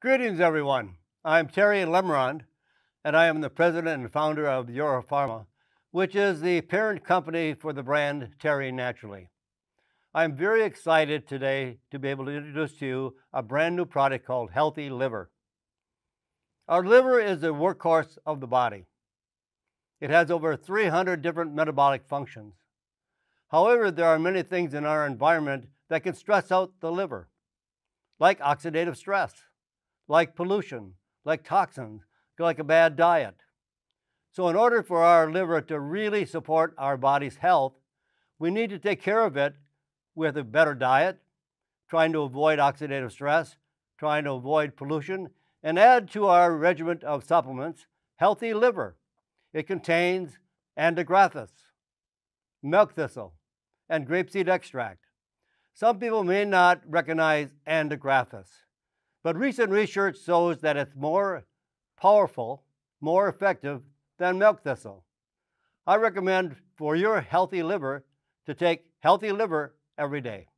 Greetings, everyone. I'm Terry Lemerond, and I am the president and founder of EuroPharma, which is the parent company for the brand Terry Naturally. I'm very excited today to be able to introduce to you a brand new product called Healthy Liver. Our liver is the workhorse of the body. It has over 300 different metabolic functions. However, there are many things in our environment that can stress out the liver, like oxidative stress, like pollution, like toxins, like a bad diet. So in order for our liver to really support our body's health, we need to take care of it with a better diet, trying to avoid oxidative stress, trying to avoid pollution, and add to our regimen of supplements healthy liver. It contains andrographis, milk thistle, and grapeseed extract. Some people may not recognize andrographis, but recent research shows that it's more powerful, more effective than milk thistle. I recommend for your healthy liver to take healthy liver every day.